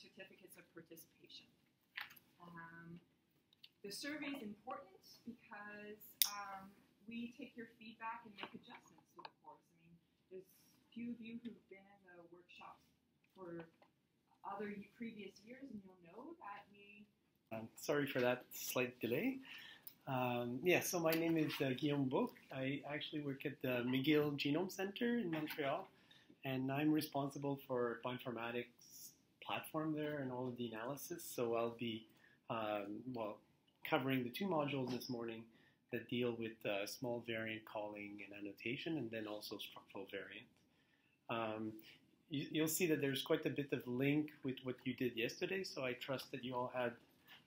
certificates of participation. Um, the survey is important because um, we take your feedback and make adjustments to the course. I mean, there's few of you who've been in the workshops for other previous years, and you'll know that we. Um, sorry for that slight delay. Um, yeah, so my name is uh, Guillaume Bourque. I actually work at the McGill Genome Center in Montreal, and I'm responsible for bioinformatics platform there and all of the analysis. So I'll be, um, well, covering the two modules this morning that deal with uh, small variant calling and annotation, and then also structural variant. Um, you, will see that there's quite a bit of link with what you did yesterday, so I trust that you all had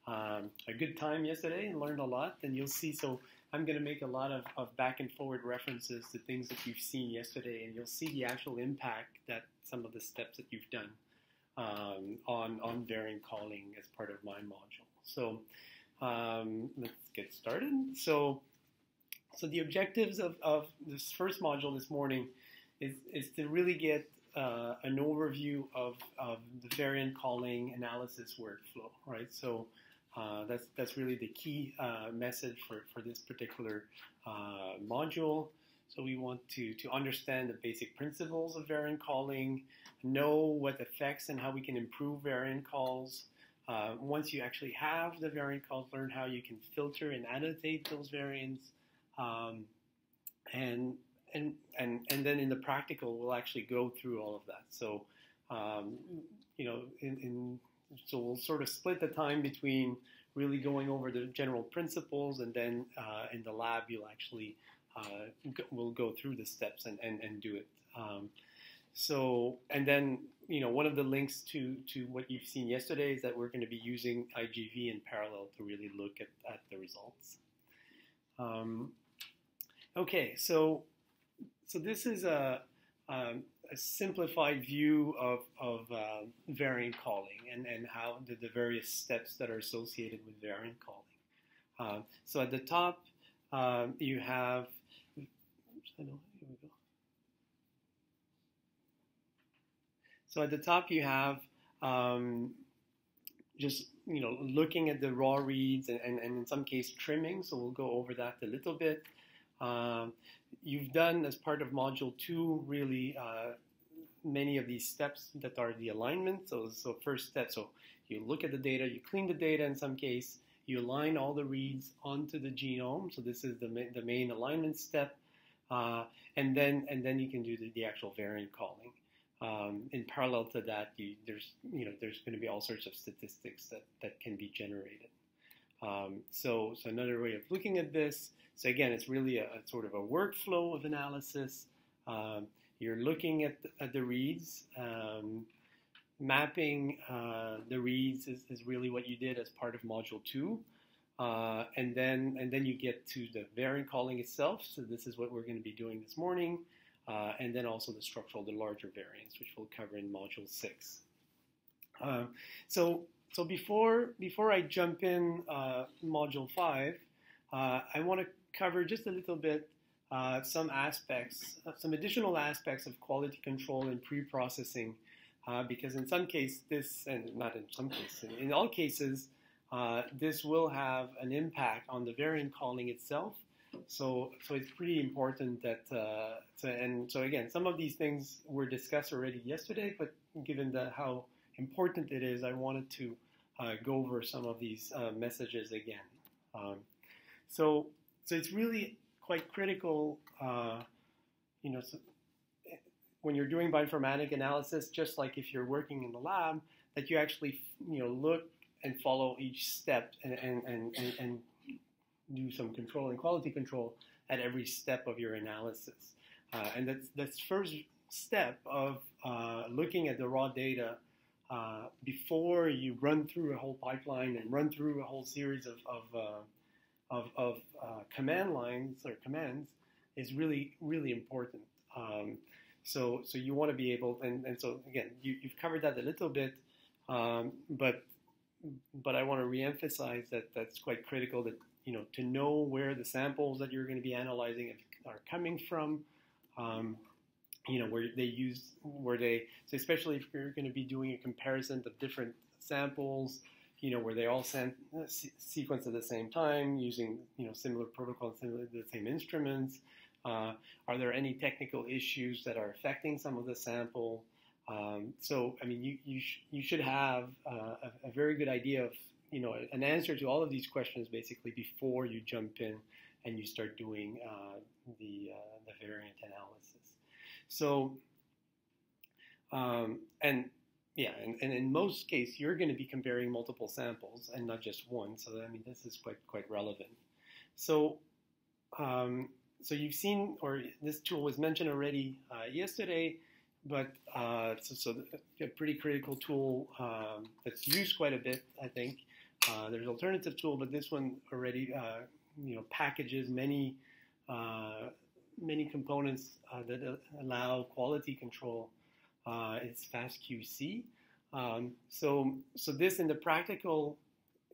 um, a good time yesterday and learned a lot. And you'll see, so I'm going to make a lot of, of back and forward references to things that you've seen yesterday, and you'll see the actual impact that some of the steps that you've done um, on, on variant calling as part of my module. So um, let's get started. So, so the objectives of, of this first module this morning is, is to really get uh, an overview of, of the variant calling analysis workflow, right? So uh, that's, that's really the key uh, message for, for this particular uh, module. So we want to, to understand the basic principles of variant calling, know what affects and how we can improve variant calls. Uh, once you actually have the variant calls, learn how you can filter and annotate those variants. Um, and and and and then in the practical, we'll actually go through all of that. So, um, you know, in, in, so we'll sort of split the time between really going over the general principles, and then uh, in the lab, you'll actually uh, we'll go through the steps and and, and do it. Um, so, and then you know, one of the links to to what you've seen yesterday is that we're going to be using IGV in parallel to really look at, at the results. Um, okay, so so this is a, a simplified view of, of uh, variant calling and, and how the, the, various steps that are associated with variant calling. Uh, so at the top, um, you have, So at the top, you have um, just you know looking at the raw reads and, and, and, in some case trimming. So we'll go over that a little bit. Um, you've done as part of module two really uh, many of these steps that are the alignment. So, so first step, so you look at the data, you clean the data in some case, you align all the reads onto the genome. So this is the, the main alignment step. Uh, and then and then you can do the, the actual variant calling. Um, in parallel to that, you, there's you know there's going to be all sorts of statistics that, that can be generated. Um, so so another way of looking at this so again, it's really a, a sort of a workflow of analysis. Um, you're looking at the, at the reads. Um, mapping uh, the reads is, is, really what you did as part of module two. Uh, and then and then you get to the variant calling itself. So this is what we're going to be doing this morning. Uh, and then also the structural, the larger variants, which we'll cover in module six. Uh, so so before before I jump in uh, module five, uh, I want to cover just a little bit uh, some aspects, some additional aspects of quality control and pre-processing, because in some cases, this, and not in some cases, in all cases, uh, this will have an impact on the variant calling itself. So, so it's pretty important that, uh, to, and so again, some of these things were discussed already yesterday, but given the, how important it is, I wanted to uh, go over some of these messages again. Um, so so it's really quite critical, uh, you know, so when you're doing bioinformatic analysis, just like if you're working in the lab, that you actually, you know, look and follow each step and, and, and, and, and do some control and quality control at every step of your analysis. Uh, and that's that's first step of uh, looking at the raw data uh, before you run through a whole pipeline and run through a whole series of, of uh, of, of uh, command lines or commands is really, really important. Um, so, so you want to be able, and, and so again, you, have covered that a little bit, um, but, but I want to reemphasize that that's quite critical that, you know, to know where the samples that you're going to be analyzing are coming from, um, you know, where they use, where they, so especially if you're going to be doing a comparison of different samples, you know, where they all send, uh, sequence at the same time using, you know, similar protocols, similar, the same instruments. Uh, are there any technical issues that are affecting some of the sample? Um, so, I mean, you you, sh- you should have uh, a, a, very good idea of you know an answer to all of these questions basically before you jump in and you start doing uh, the uh, the variant analysis. So, um, and yeah, and, and in most cases you're going to be comparing multiple samples and not just one. So I mean, this is quite quite relevant. So. Um, so you've seen, or this tool was mentioned already uh, yesterday, but uh, so, so a pretty critical tool um, that's used quite a bit, I think. Uh, there's alternative tool, but this one already, uh, you know, packages many uh, many components uh, that allow quality control. it's FastQC. Um, so so this in the practical,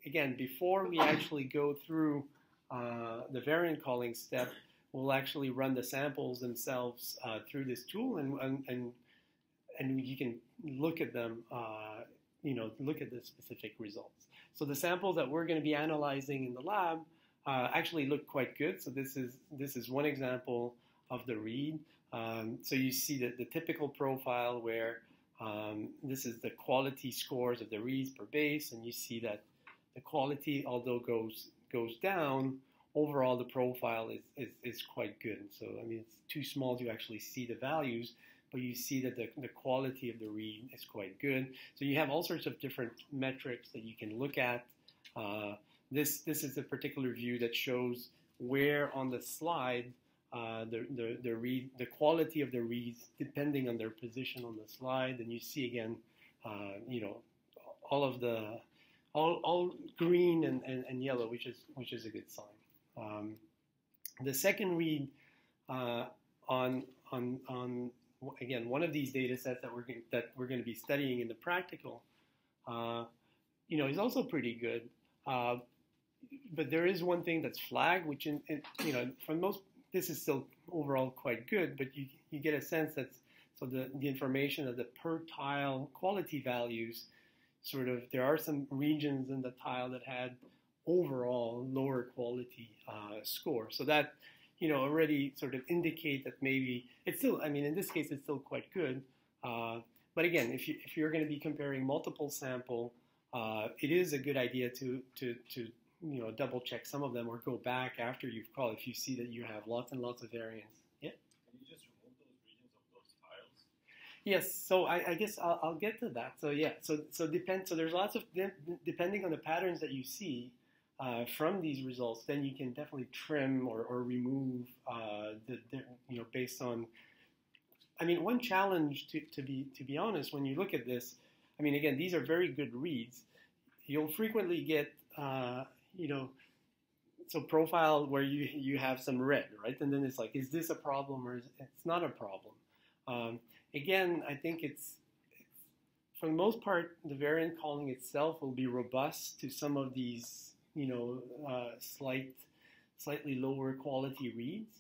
again, before we actually go through the variant calling step will actually run the samples themselves uh, through this tool, and, and and you can look at them, uh, you know, look at the specific results. So the samples that we're going to be analyzing in the lab uh, actually look quite good. So this is this is one example of the read. Um, so you see the, the typical profile where um, this is the quality scores of the reads per base, and you see that the quality, although goes goes down, overall the profile is, is, is quite good. So, I mean, it's too small to actually see the values, but you see that the, the quality of the read is quite good. So you have all sorts of different metrics that you can look at. Uh, this, this is a particular view that shows where on the slide uh, the, the, the, read, the quality of the reads depending on their position on the slide. And you see again, uh, you know, all of the, all, all green and, and, and yellow, which is, which is a good sign. Um, the second read uh, on, on, on, again, one of these data sets that we're, that we're going to be studying in the practical, uh, you know, is also pretty good. Uh, but there is one thing that's flagged, which, in, in, you know, for most, this is still overall quite good, but you, you get a sense that so the, the information of the per tile quality values, sort of, there are some regions in the tile that had overall lower quality uh, score. So that you know already sort of indicate that maybe it's still. I mean, in this case, it's still quite good. Uh, but again, if you if you're going to be comparing multiple sample, uh, it is a good idea to to to you know double check some of them or go back after you've called if you see that you have lots and lots of variants. Yeah. Can you just remove those regions of those tiles? Yes. So I, I guess I'll, I'll, get to that. So yeah. So so depend. So there's lots of depending on the patterns that you see uh, from these results, then you can definitely trim or, or remove uh, the, the, you know based on. I mean, one challenge to, to be to be honest, when you look at this, I mean, again, these are very good reads. You'll frequently get uh, you know so profile where you you have some red, right? And then it's like, is this a problem or is it's not a problem? Um, again, I think it's for the most part, the variant calling itself will be robust to some of these you know, uh, slight, slightly lower quality reads.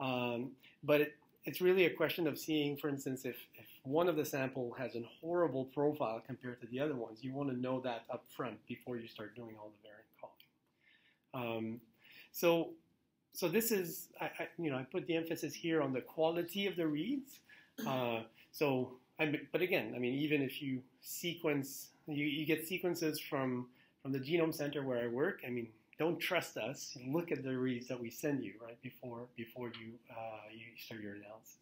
Um, but it, it's really a question of seeing, for instance, if, if one of the sample has a horrible profile compared to the other ones, you want to know that up front before you start doing all the variant calling. Um, so, so this is, I, I, you know, I put the emphasis here on the quality of the reads. Uh, so, I, but again, I mean, even if you sequence, you, you get sequences from from the Genome Center where I work, I mean, don't trust us. Look at the reads that we send you right before before you uh, you start your analysis.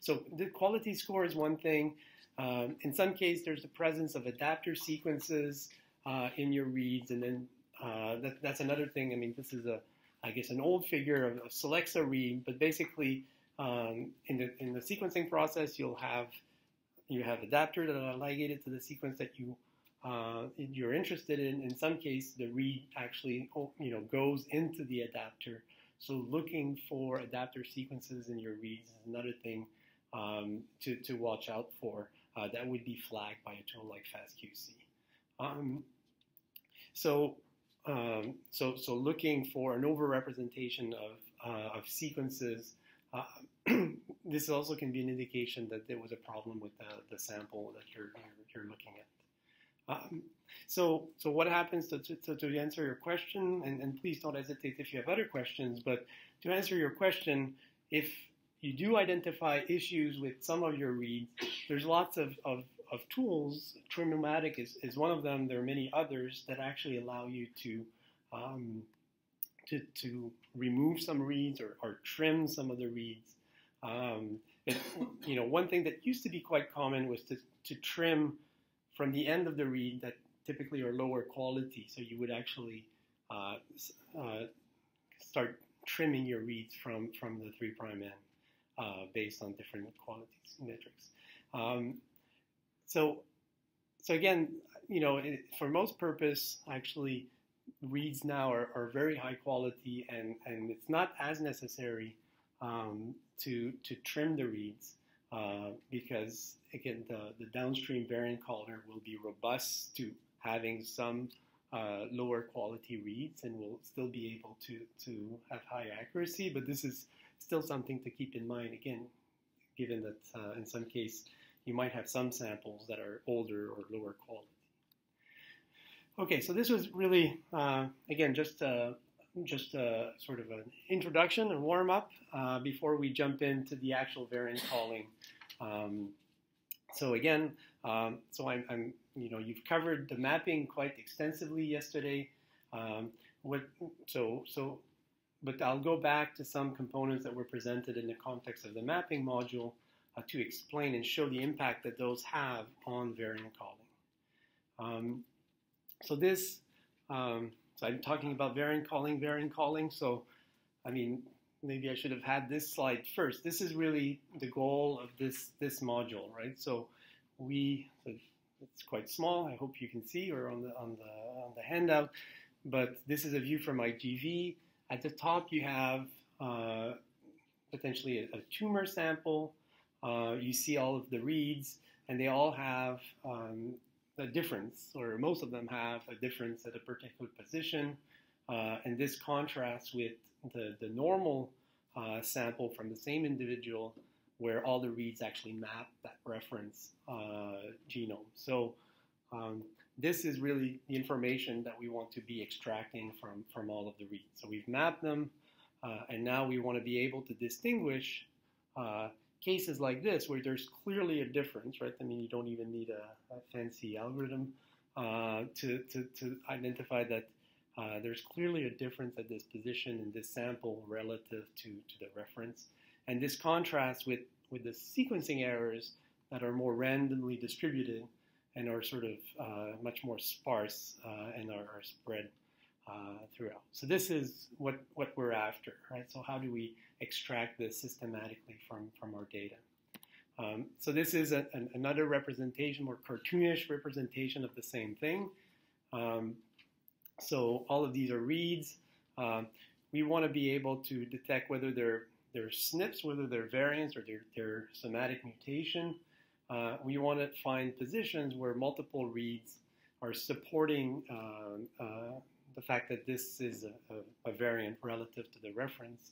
So the quality score is one thing. Um, in some case, there's the presence of adapter sequences uh, in your reads, and then uh, that, that's another thing. I mean, this is a I guess an old figure of a Solexa read, but basically um, in the in the sequencing process, you'll have you have adapter that are ligated to the sequence that you uh, you're interested in. In some case, the read actually oh, you know goes into the adapter. So looking for adapter sequences in your reads is another thing um, to, to watch out for. Uh, that would be flagged by a tool like FastQC. Um, so, um, so, so looking for an overrepresentation of, uh, of sequences uh, this also can be an indication that there was a problem with the, the sample that you're, you're, you're looking at. Um, so, so what happens to, to, to answer your question, and, and, please don't hesitate if you have other questions, but to answer your question, if you do identify issues with some of your reads, there's lots of, of, of tools. Trimmomatic is, is one of them. There are many others that actually allow you to um, to, to remove some reads or, or trim some of the reads. Um, it, you know, one thing that used to be quite common was to, to trim from the end of the read that typically are lower quality. So you would actually uh, uh, start trimming your reads from, from the 3' prime end uh, based on different qualities metrics. Um, so, so again, you know, for most purpose, actually, reads now are, are very high quality, and, and it's not as necessary um, to to trim the reads uh, because again, the, the downstream variant caller will be robust to having some uh, lower quality reads and will still be able to, to have high accuracy, but this is still something to keep in mind again, given that uh, in some case you might have some samples that are older or lower quality. Okay, so this was really, uh, again, just just a, sort of an introduction and warm up uh, before we jump into the actual variant calling. Um, so again, um, so I'm, I'm, you know, you've covered the mapping quite extensively yesterday. Um, what, so, so, but I'll go back to some components that were presented in the context of the mapping module uh, to explain and show the impact that those have on variant calling. Um, so this, um, so I'm talking about variant calling, variant calling. So, I mean, maybe I should have had this slide first. This is really the goal of this this module, right? So we it's quite small. I hope you can see or on the on the on the handout. But this is a view from IGV. At the top, you have uh, potentially a, a, tumor sample. Uh, you see all of the reads, and they all have um, a difference, or most of them have a difference at a particular position. Uh, and this contrasts with the, the normal uh, sample from the same individual where all the reads actually map that reference uh, genome. So um, this is really the information that we want to be extracting from, from all of the reads. So we've mapped them, uh, and now we want to be able to distinguish uh, cases like this where there's clearly a difference, right? I mean, you don't even need a, a fancy algorithm uh, to, to, to identify that uh, there's clearly a difference at this position in this sample relative to, to the reference. And this contrasts with, with the sequencing errors that are more randomly distributed and are sort of uh, much more sparse uh, and are, are spread uh, throughout. So this is what, what we're after, right? So how do we extract this systematically from, from our data? Um, so this is a, an, another representation, more cartoonish representation of the same thing. Um, so all of these are reads. Um, we want to be able to detect whether they're, they're SNPs, whether they're variants or they're, they're somatic mutation. Uh, we want to find positions where multiple reads are supporting uh, uh, the fact that this is a, a, a, variant relative to the reference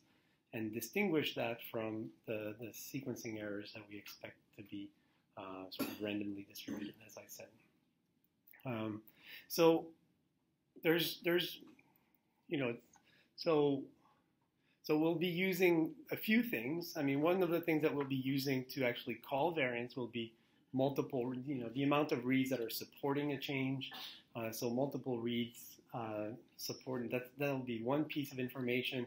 and distinguish that from the, the sequencing errors that we expect to be uh, sort of randomly distributed, as I said. Um, so there's there's you know so so we'll be using a few things. I mean, one of the things that we'll be using to actually call variants will be multiple, you know, the amount of reads that are supporting a change. Uh, so multiple reads uh, supporting that that'll be one piece of information.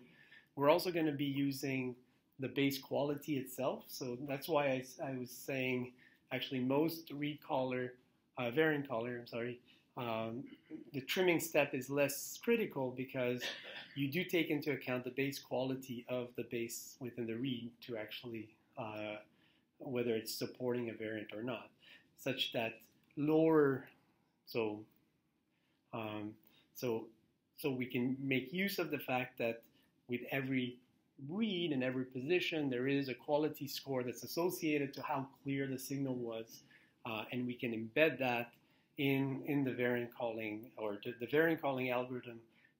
We're also going to be using the base quality itself. So that's why I, I was saying actually most read caller, uh, variant caller, I'm sorry, um, the trimming step is less critical because you do take into account the base quality of the base within the read to actually uh, whether it's supporting a variant or not, such that lower so um, so so we can make use of the fact that with every read and every position there is a quality score that's associated to how clear the signal was, uh, and we can embed that in, in the variant calling, or the variant calling algorithm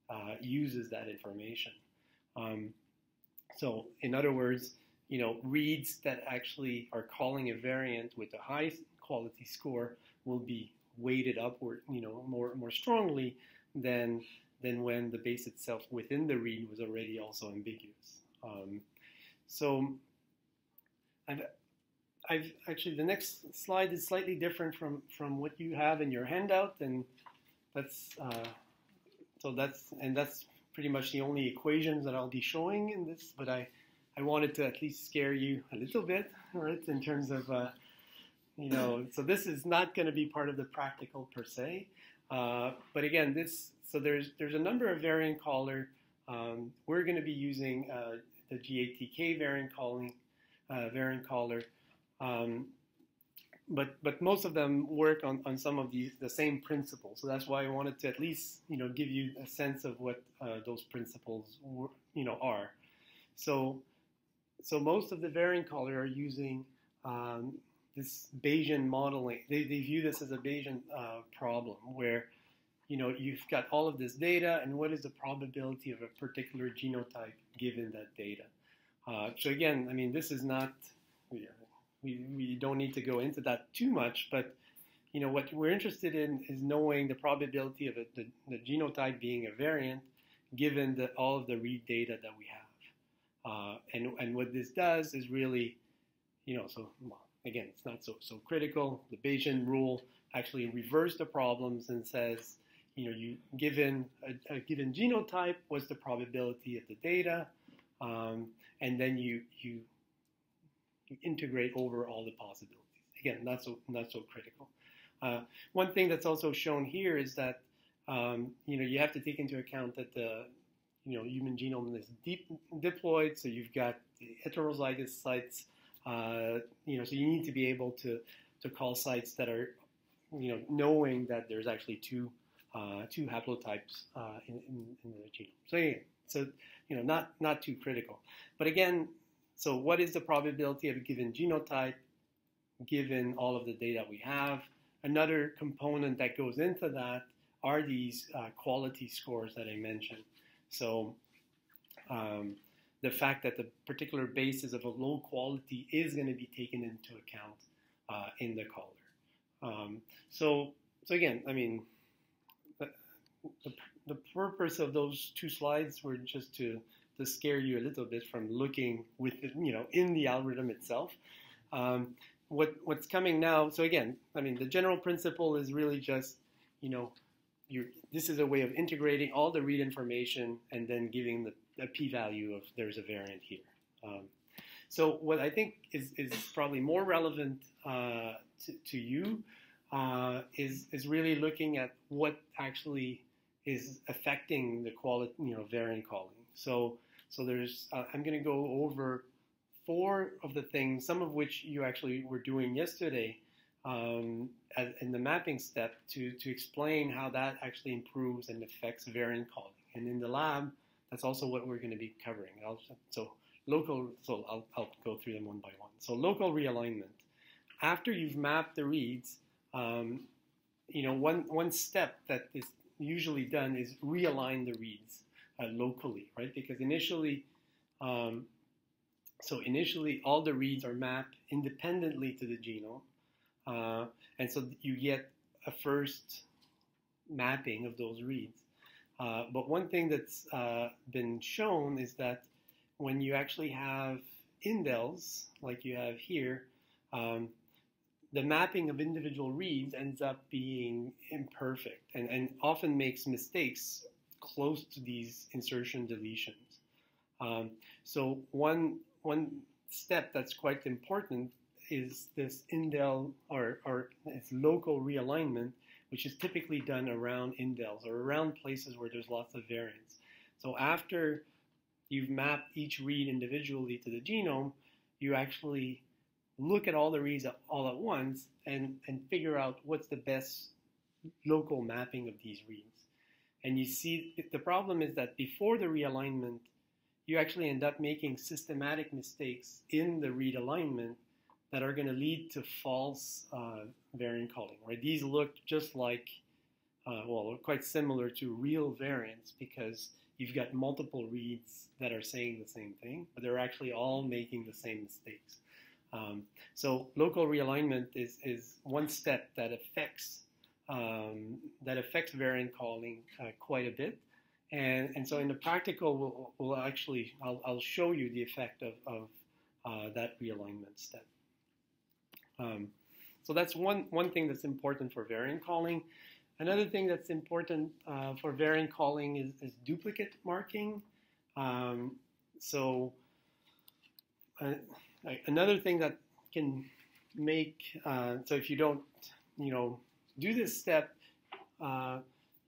uh, uses that information. Um, so, in other words, you know, reads that actually are calling a variant with a high quality score will be weighted upward, you know, more more strongly than than when the base itself within the read was already also ambiguous. Um, so I've, I've actually the next slide is slightly different from from what you have in your handout, and that's uh, so that's and that's pretty much the only equations that I'll be showing in this. But I I wanted to at least scare you a little bit, right, in terms of uh, you know. So this is not going to be part of the practical per se, uh, but again, this so there's there's a number of variant caller. Um, we're going to be using uh, the GATK variant calling uh, variant caller. Um, but but most of them work on, on some of these the same principles. So that's why I wanted to at least you know give you a sense of what uh, those principles you know are. So so most of the variant caller are using um, this Bayesian modeling. They, they view this as a Bayesian uh, problem where you know, you've got all of this data, and what is the probability of a particular genotype given that data? Uh, so again, I mean, this is not, we, we don't need to go into that too much, but you know, what we're interested in is knowing the probability of a, the, the, genotype being a variant given the, all of the read data that we have. Uh, and, and what this does is really, you know, so well, again, it's not so, so critical. The Bayesian rule actually reverses the problems and says, you know, you given a, a, given genotype, what's the probability of the data, um, and then you, you you integrate over all the possibilities. Again, not so not so critical. Uh, one thing that's also shown here is that um, you know you have to take into account that the you know human genome is deep diploid, so you've got heterozygous sites. Uh, you know, so you need to be able to to call sites that are you know knowing that there's actually two uh, two haplotypes uh, in, in, in, the genome. So anyway, so you know, not not too critical. But again, so what is the probability of a given genotype given all of the data we have? Another component that goes into that are these uh, quality scores that I mentioned. So um, the fact that the particular basis of a low quality is going to be taken into account uh, in the caller. Um, so, so again, I mean, the, the purpose of those two slides were just to to scare you a little bit from looking with you know in the algorithm itself. Um, what what's coming now? So again, I mean the general principle is really just you know you this is a way of integrating all the read information and then giving the a p-value of there's a variant here. Um, so what I think is, is probably more relevant uh, to, to, you uh, is is really looking at what actually is affecting the quality, you know, variant calling. So, so there's, uh, I'm going to go over four of the things, some of which you actually were doing yesterday um, in the mapping step to, to explain how that actually improves and affects variant calling. And in the lab, that's also what we're going to be covering. I'll, so local, so I'll, I'll go through them one by one. So local realignment. After you've mapped the reads, um, you know, one, one step that is usually done is realign the reads uh, locally, right? Because initially, um, so initially all the reads are mapped independently to the genome, uh, and so you get a first mapping of those reads. Uh, but one thing that's uh, been shown is that when you actually have indels, like you have here, um, the mapping of individual reads ends up being imperfect and, and often makes mistakes close to these insertion deletions. Um, so one one step that's quite important is this indel or, or local realignment, which is typically done around indels or around places where there's lots of variants. So after you've mapped each read individually to the genome, you actually look at all the reads all at once and, and figure out what's the best local mapping of these reads. And you see, the problem is that before the realignment, you actually end up making systematic mistakes in the read alignment that are going to lead to false uh, variant calling, right? These look just like uh, well, quite similar to real variants because you've got multiple reads that are saying the same thing, but they're actually all making the same mistakes. Um, so local realignment is, is one step that affects um, that affects variant calling uh, quite a bit. And, and so in the practical, we'll, we'll actually, I'll, I'll show you the effect of, of uh, that realignment step. Um, so that's one, one thing that's important for variant calling. Another thing that's important uh, for variant calling is, is duplicate marking. Um, so uh, another thing that can make, uh, so if you don't, you know, do this step, uh,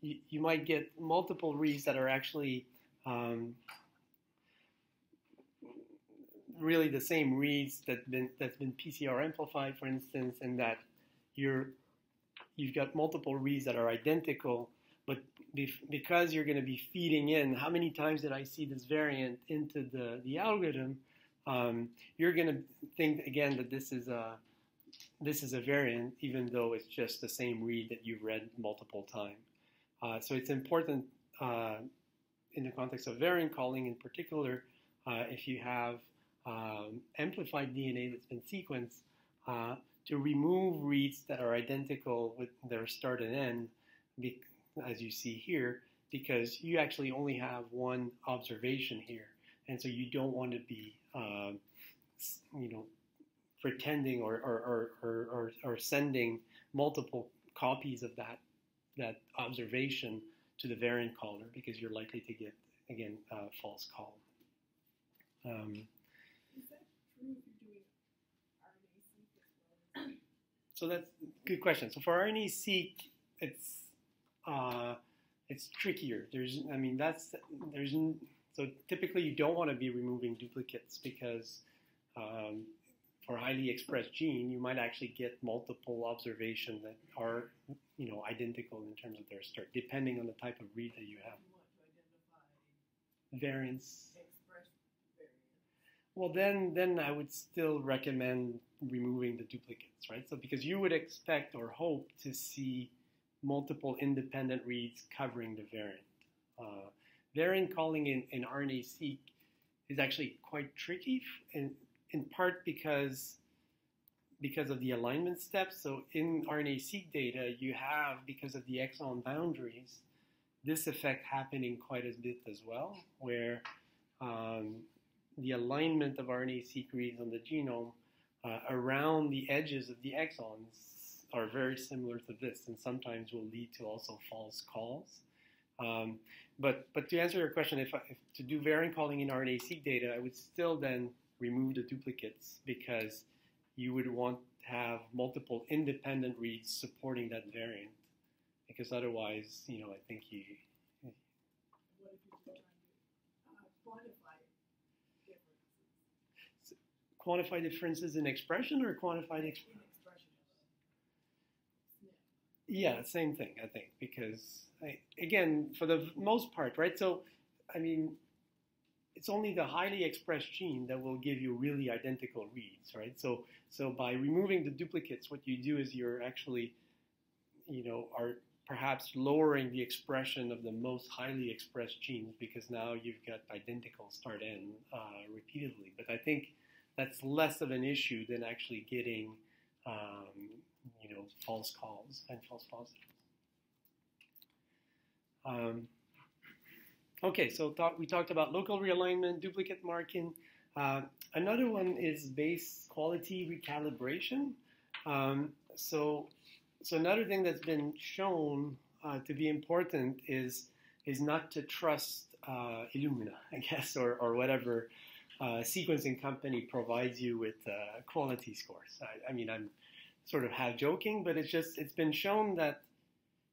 you, you, might get multiple reads that are actually um, really the same reads that been that's been PCR amplified, for instance, and that you're you've got multiple reads that are identical, but because you're going to be feeding in how many times did I see this variant into the the algorithm, um, you're going to think again that this is a this is a variant, even though it's just the same read that you've read multiple times. Uh, so it's important uh, in the context of variant calling, in particular, uh, if you have um, amplified DNA that's been sequenced, uh, to remove reads that are identical with their start and end, as you see here, because you actually only have one observation here, and so you don't want to be, um, you know, pretending or, or, or, or, or sending multiple copies of that, that observation to the variant caller because you're likely to get, again, a false call. Um, so that's a good question. So for RNA-seq, it's uh, it's trickier. There's, I mean, that's there's so typically you don't want to be removing duplicates because um, for highly expressed gene, you might actually get multiple observations that are, you know, identical in terms of their start, depending on the type of read that you have. Want to identify Variants. expressed variants. Well, then, then I would still recommend removing the duplicates, right? So because you would expect or hope to see multiple independent reads covering the variant. Uh, variant calling in, in RNA-seq is actually quite tricky, and in part because because of the alignment steps. So in RNA-seq data, you have because of the exon boundaries, this effect happening quite a bit as well, where um, the alignment of RNA-seq reads on the genome uh, around the edges of the exons are very similar to this, and sometimes will lead to also false calls. Um, but but to answer your question, if, I, if to do variant calling in RNA-seq data, I would still then remove the duplicates because you would want to have multiple independent reads supporting that variant. Because otherwise, you know, I think you. What if you're trying to uh, quantify differences Quantify differences in expression or quantify ex- expression? Yeah, same thing, I think, because I, again, for the most part, right? So, I mean, it's only the highly expressed gene that will give you really identical reads, right? So, so by removing the duplicates, what you do is you're actually, you know, are perhaps lowering the expression of the most highly expressed genes because now you've got identical start end uh, repeatedly. But I think that's less of an issue than actually getting, um, you know, false calls and false positives. Um, okay, so talk, we talked about local realignment, duplicate marking. Uh, another one is base quality recalibration. Um, so, so another thing that's been shown uh, to be important is is not to trust uh, Illumina, I guess, or, or whatever uh, sequencing company provides you with uh, quality scores. I, I mean, I'm sort of half joking, but it's just it's been shown that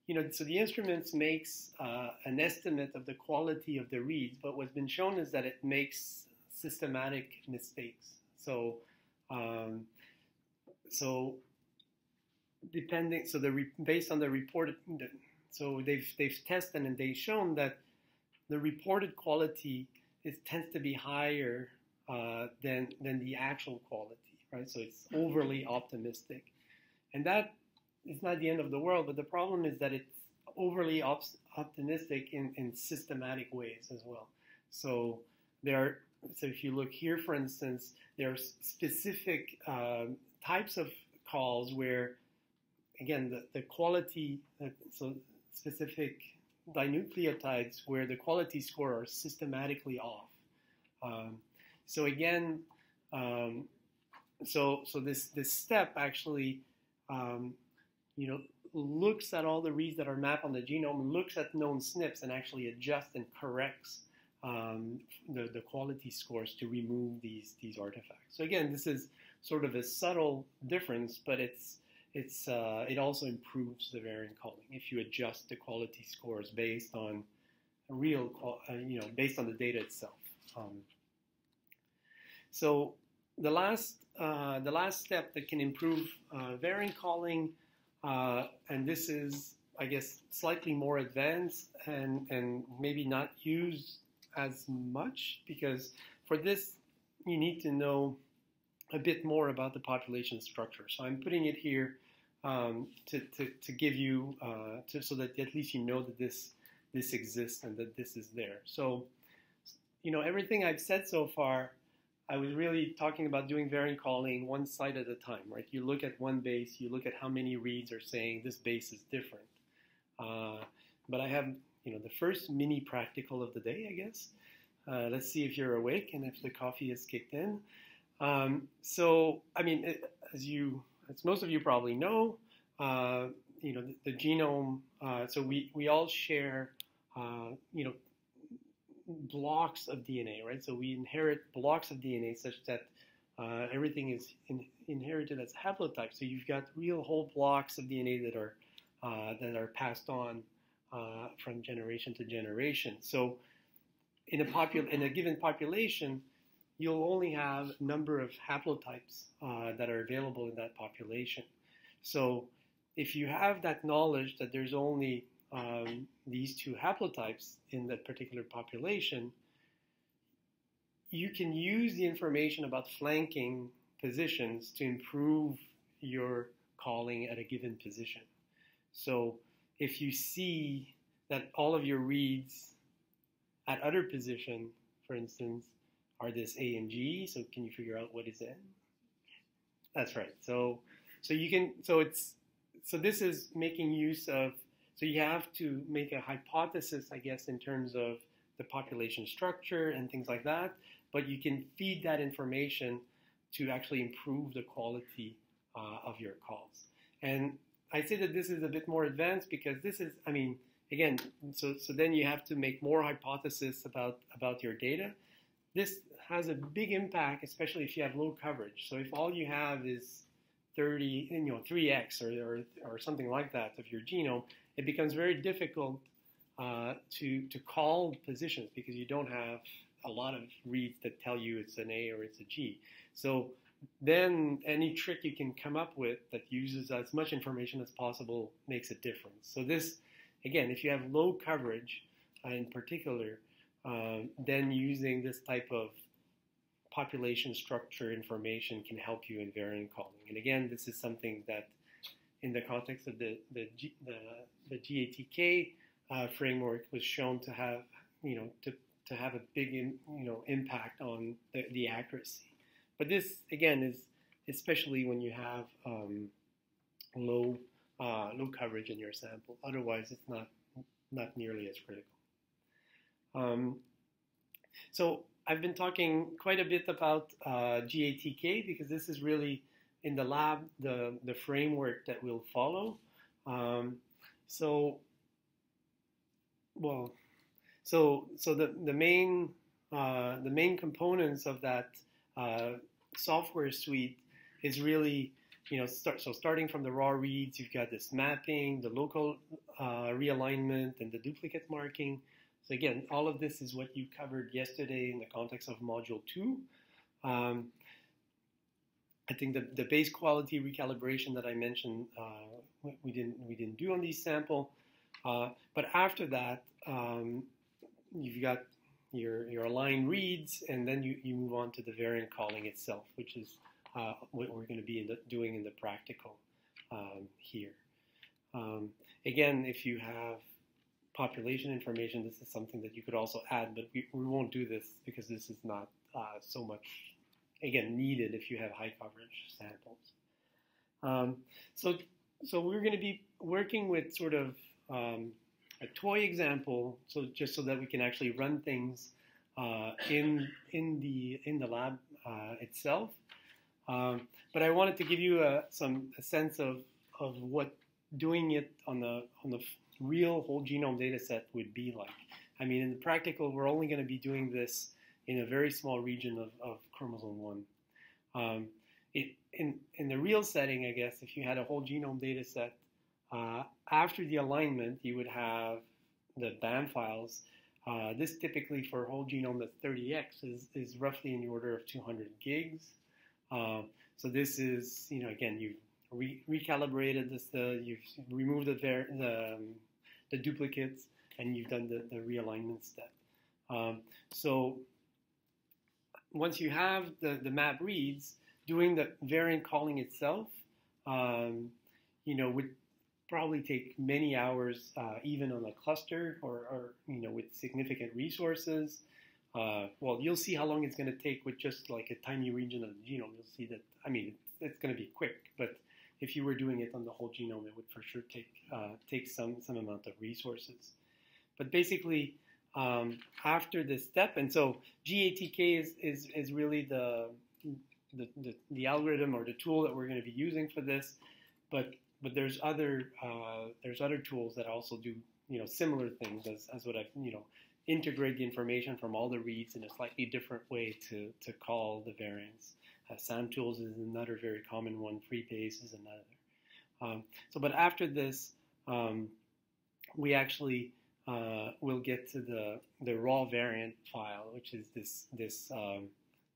you know so the instruments makes uh, an estimate of the quality of the reads, but what's been shown is that it makes systematic mistakes. So um, so depending so the based on the reported so they've they've tested and they've shown that the reported quality is tends to be higher uh, than than the actual quality, right? So it's overly optimistic, and that is not the end of the world. But the problem is that it's overly op- optimistic in, in systematic ways as well. So there are, so if you look here, for instance, there are specific uh, types of calls where, again, the, the quality, uh, so specific dinucleotides where the quality score are systematically off. Um, so again, um, so so this this step actually, um, you know, looks at all the reads that are mapped on the genome, looks at known SNPs, and actually adjusts and corrects um, the the quality scores to remove these these artifacts. So again, this is sort of a subtle difference, but it's it's uh, it also improves the variant calling if you adjust the quality scores based on real, uh, you know, based on the data itself. Um, so the last uh, the last step that can improve uh, variant calling, uh, and this is I guess slightly more advanced and and maybe not used as much because for this you need to know a bit more about the population structure. So I'm putting it here um, to, to, to, give you, uh, to, so that at least you know that this, this exists and that this is there. So, you know, everything I've said so far, I was really talking about doing variant calling one site at a time, right? You look at one base, you look at how many reads are saying this base is different. Uh, but I have, you know, the first mini practical of the day, I guess. Uh, let's see if you're awake and if the coffee is kicked in. Um, so, I mean, it, as you, as most of you probably know, uh, you know, the, the genome. Uh, so we we all share, uh, you know, blocks of DNA, right? So we inherit blocks of DNA such that uh, everything is in, inherited as haplotype. So you've got real whole blocks of DNA that are uh, that are passed on uh, from generation to generation. So in a popul- in a given population, you'll only have a number of haplotypes uh, that are available in that population. So if you have that knowledge that there's only um, these two haplotypes in that particular population, you can use the information about flanking positions to improve your calling at a given position. So if you see that all of your reads at other position, for instance, are this A and G. So can you figure out what is N? That's right. So so you can so it's so this is making use of so you have to make a hypothesis, I guess, in terms of the population structure and things like that. But you can feed that information to actually improve the quality uh, of your calls. And I say that this is a bit more advanced because this is, I mean, again, so so then you have to make more hypotheses about about your data. This has a big impact, especially if you have low coverage. So if all you have is 30, you know, 3x or, or, or something like that of your genome, it becomes very difficult uh, to, to call positions because you don't have a lot of reads that tell you it's an A or it's a G. So then any trick you can come up with that uses as much information as possible makes a difference. So this, again, if you have low coverage uh, in particular, uh, then using this type of population structure information can help you in variant calling. And again, this is something that in the context of the, the, G, the, the GATK uh, framework was shown to have, you know, to, to have a big, in, you know, impact on the, the accuracy. But this, again, is especially when you have um, low, uh, low coverage in your sample. Otherwise, it's not, not nearly as critical. Um, so I've been talking quite a bit about uh, GATK because this is really in the lab the, the framework that we'll follow. Um, so, well, so so the the main uh, the main components of that uh, software suite is really you know start so starting from the raw reads, you've got this mapping, the local uh, realignment, and the duplicate marking. So again, all of this is what you covered yesterday in the context of Module 2. Um, I think the, the base quality recalibration that I mentioned, uh, we, didn't, we didn't do on these sample. Uh, but after that, um, you've got your, your align reads, and then you, you move on to the variant calling itself, which is uh, what we're going to be in the, doing in the practical um, here. Um, again, if you have population information, this is something that you could also add, but we, we won't do this because this is not uh, so much, again, needed if you have high coverage samples. Um, so, so we're going to be working with sort of um, a toy example, so just so that we can actually run things uh, in in the in the lab uh, itself. Um, but I wanted to give you a, some a sense of of what doing it on the on the real whole genome data set would be like. I mean, in the practical, we're only going to be doing this in a very small region of, of chromosome 1. Um, it, in, in the real setting, I guess, if you had a whole genome data set, uh, after the alignment, you would have the BAM files. Uh, this typically for a whole genome that's 30x is, is roughly in the order of 200 gigs. Uh, so this is, you know, again, you've re- recalibrated this, the, you've removed the, the, um, the duplicates, and you've done the, the realignment step. Um, so once you have the, the map reads, doing the variant calling itself, um, you know, would probably take many hours, uh, even on a cluster or, or, you know, with significant resources. Uh, well, you'll see how long it's going to take with just like a tiny region of the genome. You'll see that, I mean, it's, it's going to be quick, but if you were doing it on the whole genome, it would for sure take, uh, take some, some amount of resources. But basically, um, after this step, and so GATK is, is, is really the, the, the, the, algorithm or the tool that we're going to be using for this, but but there's other uh, there's other tools that also do you know similar things as, as what I've you know integrate the information from all the reads in a slightly different way to, to call the variants. Uh, SAMtools is another very common one. FreeBayes is another. Um, so, but after this, um, we actually uh, will get to the the raw variant file, which is this this um,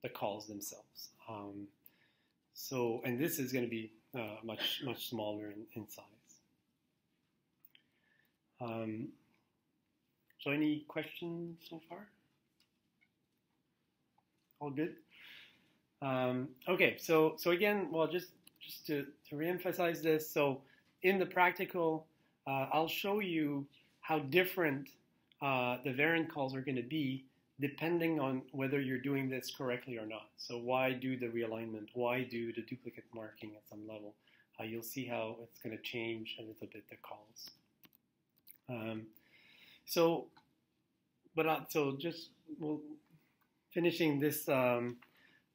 the calls themselves. Um, so, and this is going to be uh, much much smaller in, in size. Um, so, any questions so far? All good. Um, okay, so so again, well, just just to, to reemphasize this. So, in the practical, uh, I'll show you how different uh, the variant calls are going to be depending on whether you're doing this correctly or not. So why do the realignment? Why do the duplicate marking at some level? Uh, you'll see how it's going to change a little bit the calls. Um, so, but uh, so just well, finishing this um,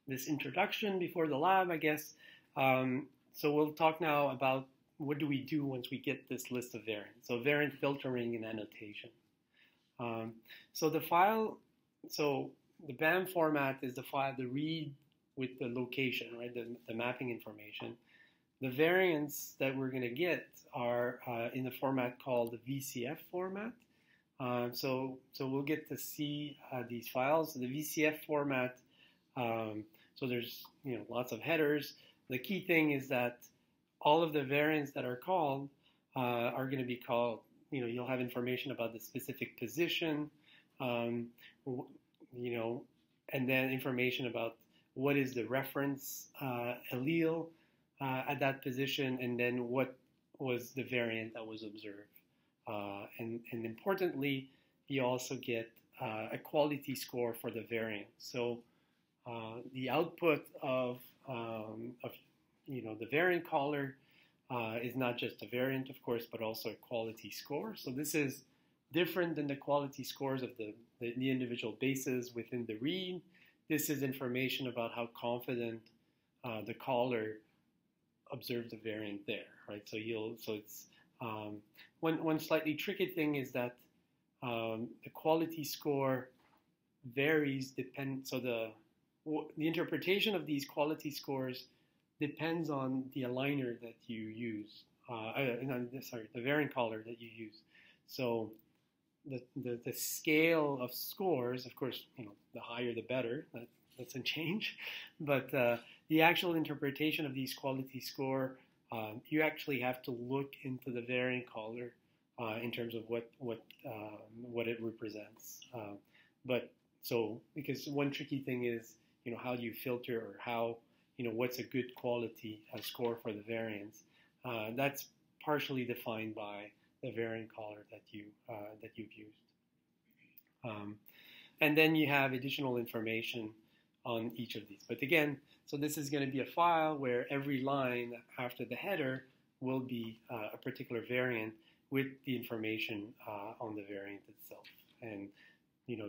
this introduction before the lab, I guess. Um, so we'll talk now about what do we do once we get this list of variants. So variant filtering and annotation. Um, so the file so the BAM format is the file, the read with the location, right, the, the mapping information. The variants that we're going to get are uh, in the format called the VCF format. Uh, so, so we'll get to see uh, these files. The VCF format, um, so there's you know lots of headers. The key thing is that all of the variants that are called uh, are going to be called. You know, you'll have information about the specific position, um, you know, and then information about what is the reference uh, allele uh, at that position, and then what was the variant that was observed. Uh, and, and, importantly, you also get uh, a quality score for the variant. So uh, the output of, um, of, you know, the variant caller uh, is not just a variant, of course, but also a quality score. So this is different than the quality scores of the, the, the, individual bases within the read. This is information about how confident uh, the caller observed the variant there, right? So you'll so it's um, one one slightly tricky thing is that um, the quality score varies depend. So the the interpretation of these quality scores depends on the aligner that you use. Uh, sorry, the variant caller that you use. So the, the, the, scale of scores, of course, you know, the higher the better. That doesn't change, but uh, the actual interpretation of these quality score, um, you actually have to look into the variant caller uh, in terms of what what um, what it represents. Uh, but so because one tricky thing is, you know, how do you filter or how you know what's a good quality score for the variance? Uh, that's partially defined by the variant caller that you uh, that you've used. Um, and then you have additional information on each of these. But again, so this is going to be a file where every line after the header will be uh, a particular variant with the information uh, on the variant itself. And you know,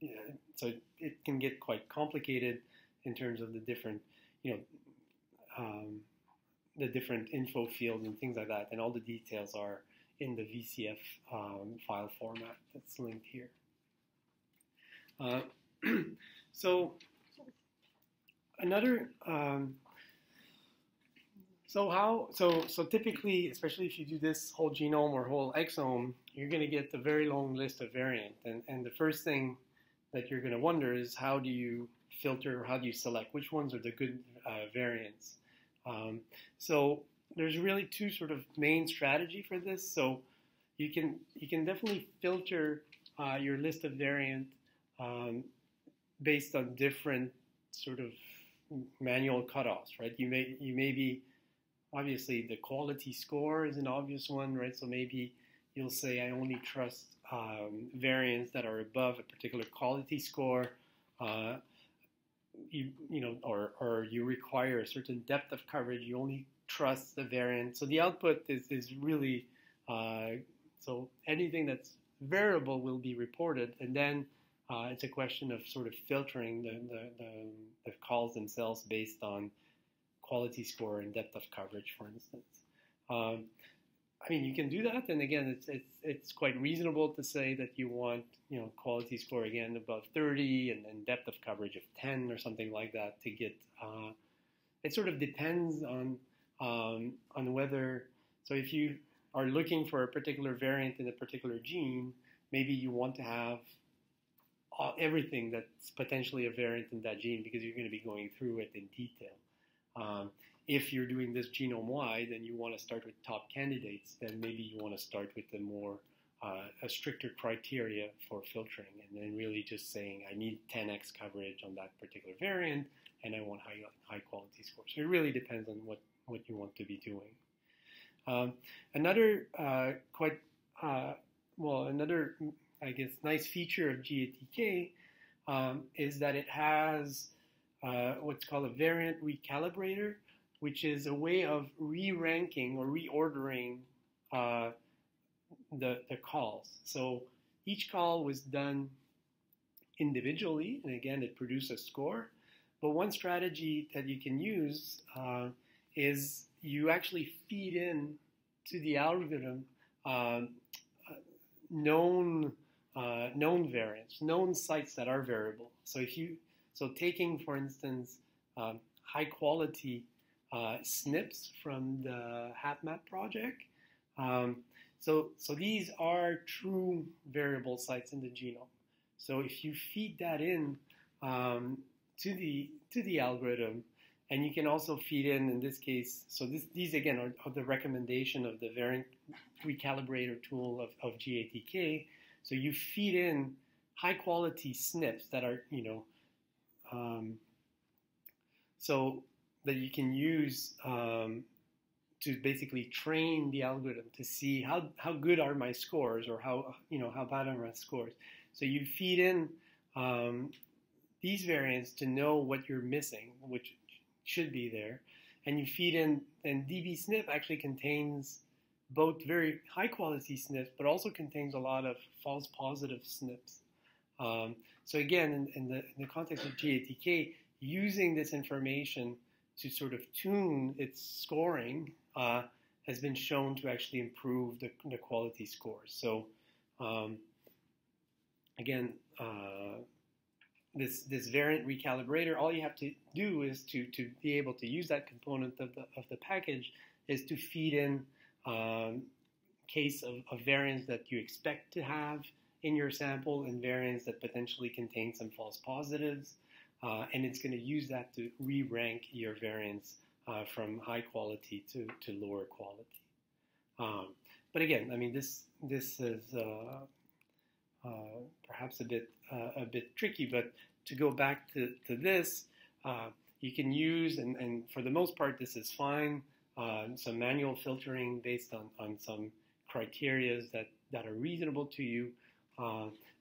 yeah, so it, can get quite complicated in terms of the different, you know, um, the different info fields and things like that. And all the details are in the VCF um, file format that's linked here. Uh, so another um, so how so so typically, especially if you do this whole genome or whole exome, you're going to get a very long list of variants, and and the first thing that you're going to wonder is how do you filter, how do you select which ones are the good uh, variants. Um, so there's really two sort of main strategy for this. So you can you can definitely filter uh, your list of variant um, based on different sort of manual cutoffs, right? You may you may be obviously the quality score is an obvious one, right? So maybe you'll say I only trust um, variants that are above a particular quality score. Uh, you you know, or or you require a certain depth of coverage. You only trust the variant. So the output is is really uh, so anything that's variable will be reported, and then uh, it's a question of sort of filtering the, the, the, the, calls themselves based on quality score and depth of coverage, for instance. Um, I mean, you can do that, and again, it's, it's it's quite reasonable to say that you want you know quality score again above 30 and, and depth of coverage of 10 or something like that to get. Uh, it sort of depends on um, on whether so if you are looking for a particular variant in a particular gene, maybe you want to have all, everything that's potentially a variant in that gene because you're going to be going through it in detail. Um, if you're doing this genome wide and you want to start with top candidates, then maybe you want to start with a more uh, a stricter criteria for filtering, and then really just saying I need 10x coverage on that particular variant, and I want high high quality scores. So it really depends on what what you want to be doing. Um, another uh, quite uh, well, another I guess nice feature of GATK um, is that it has uh, what's called a variant recalibrator, which is a way of re-ranking or reordering uh, the, the calls. So each call was done individually, and again, it produced a score. But one strategy that you can use uh, is you actually feed in to the algorithm uh, known uh, known variants, known sites that are variable. So if you so taking, for instance, um, high quality uh, SNPs from the HapMap project. Um, so, so these are true variable sites in the genome. So if you feed that in um, to the to the algorithm, and you can also feed in, in this case, so this, these again are, are, the recommendation of the variant recalibrator tool of, of GATK. So you feed in high quality SNPs that are, you know, um, so that you can use um, to basically train the algorithm to see how, how good are my scores or how you know how bad are my scores. So you feed in um, these variants to know what you're missing, which should be there, and you feed in and dbSNP actually contains both very high quality SNPs, but also contains a lot of false positive SNPs. Um, so again, in, in, the, in, the, context of GATK, using this information to sort of tune its scoring uh, has been shown to actually improve the, the quality scores. So um, again, uh, this this variant recalibrator, all you have to do is to to be able to use that component of the of the package is to feed in um, case of, of variants that you expect to have in your sample and variants that potentially contain some false positives. Uh, and it's going to use that to re-rank your variants uh, from high quality to, to lower quality. Um, but again, I mean, this this is uh, uh perhaps a bit uh, a bit tricky. But to go back to, to this, uh, you can use, and, and for the most part, this is fine. some manual filtering based on, on some criterias that, that are reasonable to you.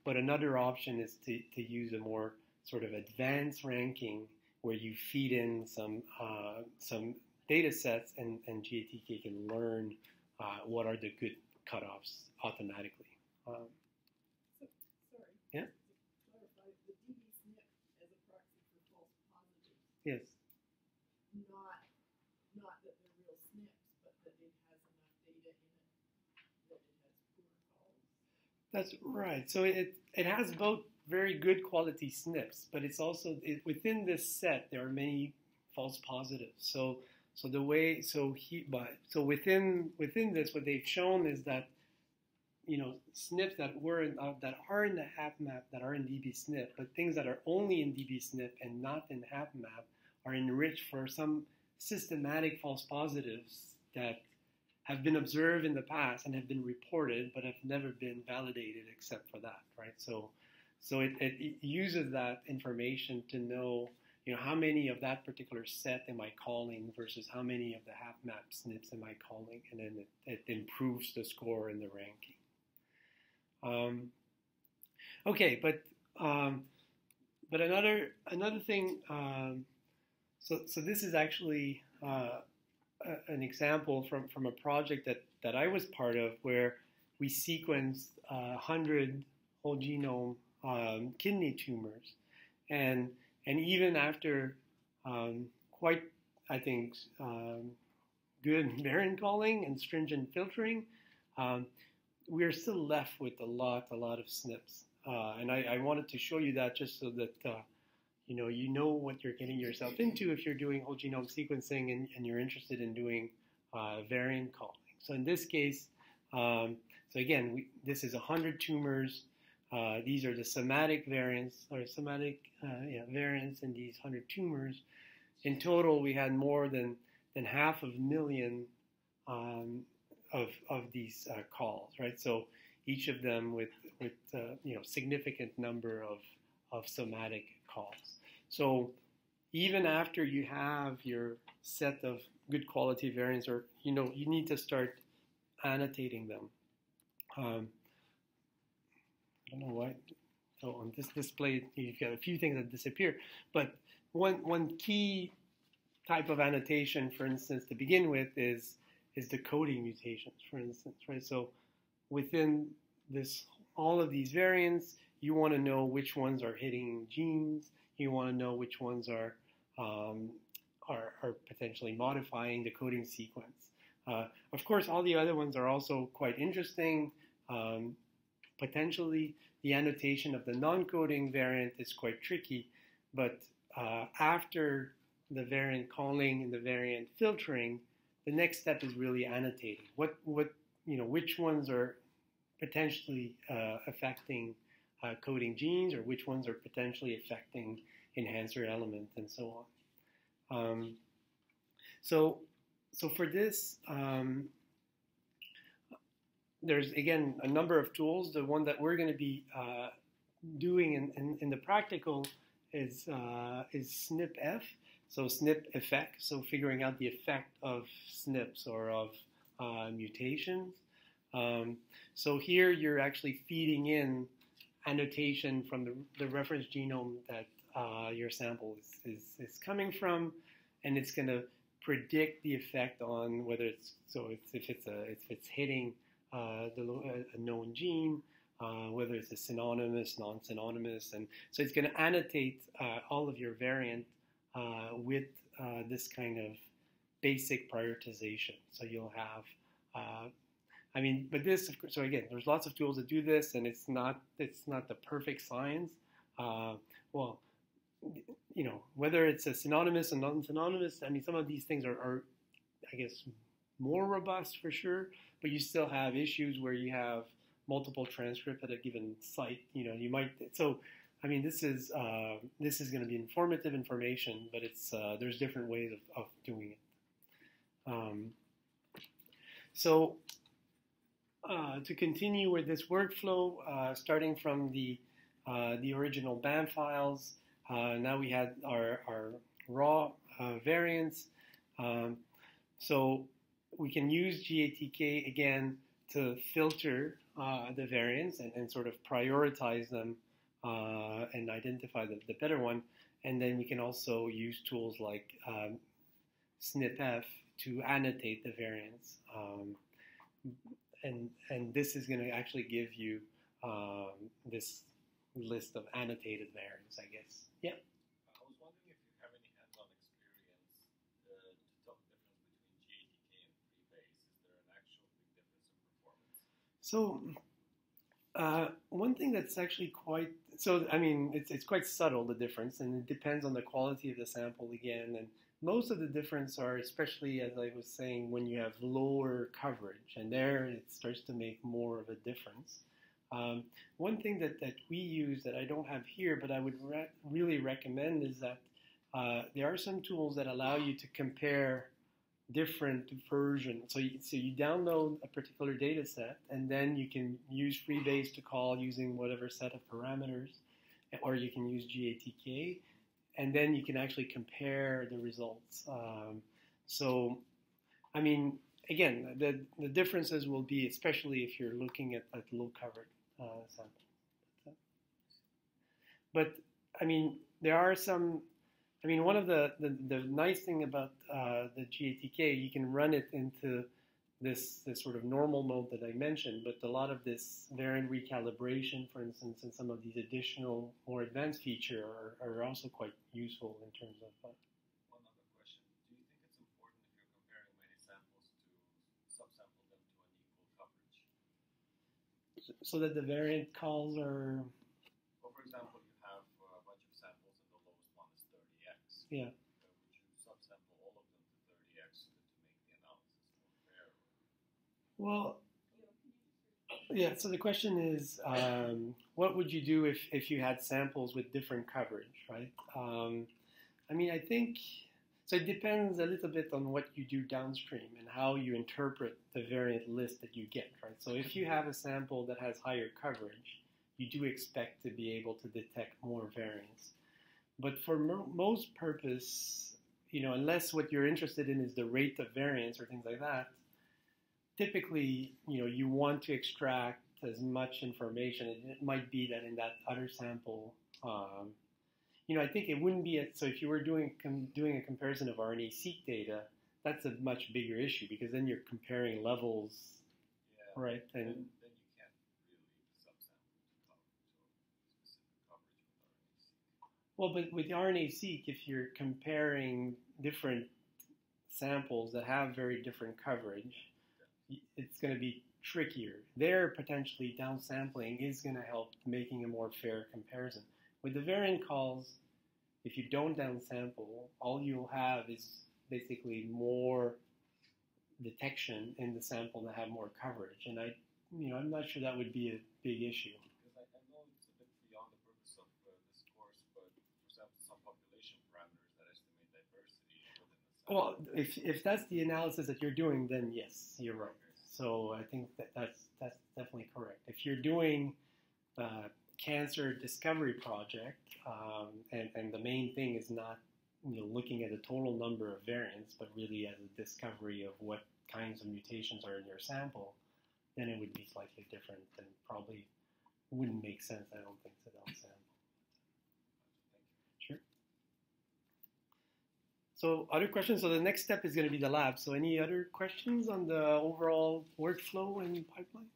But another option is to, to use a more sort of advanced ranking where you feed in some uh, some data sets and, and GATK can learn uh, what are the good cutoffs automatically. Um, So, sorry. Yeah. The DB as a proxy for false positives, yes. not, not that they're real SNPs, but that it has enough data in it that it has poor calls. That's right. So it it has both very good quality SNPs, but it's also it, within this set there are many false positives. So so the way so he but so within within this what they've shown is that you know SNPs that were in, uh, that are in the HapMap that are in DBSNP, but things that are only in DBSNP and not in HapMap are enriched for some systematic false positives that have been observed in the past and have been reported, but have never been validated except for that, right? So, so it, it, it uses that information to know, you know, how many of that particular set am I calling versus how many of the HapMap SNPs am I calling, and then it, it improves the score in the ranking. Um, okay, but um, but another another thing. Um, so so this is actually. Uh, a- an example from, from a project that, that I was part of where we sequenced uh, 100 whole genome um, kidney tumors. And, and even after um, quite, I think, um, good variant calling and stringent filtering, um, we're still left with a lot, a lot of SNPs. Uh, and I, I wanted to show you that just so that uh, you know, you know what you're getting yourself into if you're doing whole genome sequencing and, and you're interested in doing uh, variant calling. So in this case, um, so again, we, this is 100 tumors. Uh, these are the somatic variants or somatic uh, yeah, variants in these 100 tumors. In total, we had more than than half of million um, of of these uh, calls, right? So each of them with with uh, you know significant number of of somatic calls. So even after you have your set of good quality variants, or you know, you need to start annotating them. Um, I don't know why. So on this display, you've got a few things that disappear, but one one key type of annotation, for instance, to begin with, is is the coding mutations, for instance, right? So within this all of these variants, you want to know which ones are hitting genes. You want to know which ones are um, are, are, potentially modifying the coding sequence. Uh, of course, all the other ones are also quite interesting. Um, potentially, the annotation of the non-coding variant is quite tricky, but uh, after the variant calling and the variant filtering, the next step is really annotating. What what you know, which ones are potentially uh, affecting uh, coding genes or which ones are potentially affecting enhancer elements and so on. Um, so, so for this, um, there's again a number of tools. The one that we're going to be uh, doing in, in, in, the practical is uh, is SnpEff. So SNP effect. So figuring out the effect of SNPs or of uh, mutations. Um, so here you're actually feeding in annotation from the, the reference genome that uh, your sample is, is, is, coming from, and it's going to predict the effect on whether it's so it's, if it's a if it's hitting the a known gene, uh, whether it's a synonymous, non-synonymous, and so it's going to annotate uh, all of your variant uh, with uh, this kind of basic prioritization. So you'll have I mean, but this, of course, so again, there's lots of tools to do this, and it's not it's not the perfect science. Uh, well, you know, whether it's a synonymous and non-synonymous, I mean, some of these things are, are, I guess, more robust for sure, but you still have issues where you have multiple transcripts at a given site. You know, you might so. I mean, this is uh, this is going to be informative information, but it's uh, there's different ways of, of doing it. Um, so uh, to continue with this workflow, uh, starting from the uh, the original BAM files, uh, now we had our, our raw variants. Um, so we can use GATK again to filter uh, the variants and, and, sort of prioritize them uh, and identify the, the, better one. And then we can also use tools like um, SnpEff to annotate the variants. Um, and, and this is going to actually give you um, this list of annotated variants, I guess. Yeah. I was wondering if you have any hands-on experience uh, to tell the difference between GATK and FreeBayes. Is there an actual big difference in performance? So, uh, one thing that's actually quite so I mean it's it's quite subtle the difference, and it depends on the quality of the sample again. And most of the difference are especially as I was saying when you have lower coverage, and there it starts to make more of a difference. Um, one thing that, that we use that I don't have here, but I would re- really recommend is that uh, there are some tools that allow you to compare different versions. So you, so you download a particular data set, and then you can use FreeBayes to call using whatever set of parameters, or you can use GATK, and then you can actually compare the results. Um, so, I mean, again, the, the differences will be, especially if you're looking at, at low coverage uh, sample. But, I mean, there are some I mean, one of the, the, the nice thing about uh, the GATK, you can run it into this, this sort of normal mode that I mentioned, but a lot of this variant recalibration, for instance, and some of these additional, more advanced features are, are also quite useful in terms of. Uh, One other question. Do you think it's important if you're comparing many samples to subsample them to an equal coverage? So that the variant calls are. Well, for example, you have uh, a bunch of samples and the lowest one is 30x. Yeah. Uh, would you subsample all of them to 30x to make the analysis more fair? Well, yeah, so the question is um, what would you do if, if you had samples with different coverage, right? Um, I mean, I think, so it depends a little bit on what you do downstream and how you interpret the variant list that you get, right? So if you have a sample that has higher coverage, you do expect to be able to detect more variants. But for mo- most purpose, you know, unless what you're interested in is the rate of variance or things like that, typically, you know, you want to extract as much information. It, it might be that in that other sample, um, you know, I think it wouldn't be a, so. If you were doing com, doing a comparison of RNA-seq data, that's a much bigger issue because then you're comparing levels, Yeah. right? And then you can't really subsample to cover to a specific coverage with RNA-seq. Well, but with RNA-seq, if you're comparing different samples that have very different coverage, it's going to be trickier. There, potentially downsampling is going to help making a more fair comparison. With the variant calls, if you don't downsample, all you'll have is basically more detection in the sample that have more coverage. And I, you know, I'm not sure that would be a big issue. Because I, I know it's a bit beyond the purpose of uh, this course, but for example, some population parameters that estimate diversity within the sample. Well, if, if that's the analysis that you're doing, then yes, you're right. So I think that that's that's definitely correct. If you're doing a cancer discovery project, um, and and the main thing is not you know looking at the total number of variants, but really as a discovery of what kinds of mutations are in your sample, then it would be slightly different and probably wouldn't make sense. I don't think to downsample. Sure. So other questions? So the next step is going to be the lab. So any other questions on the overall workflow and pipeline?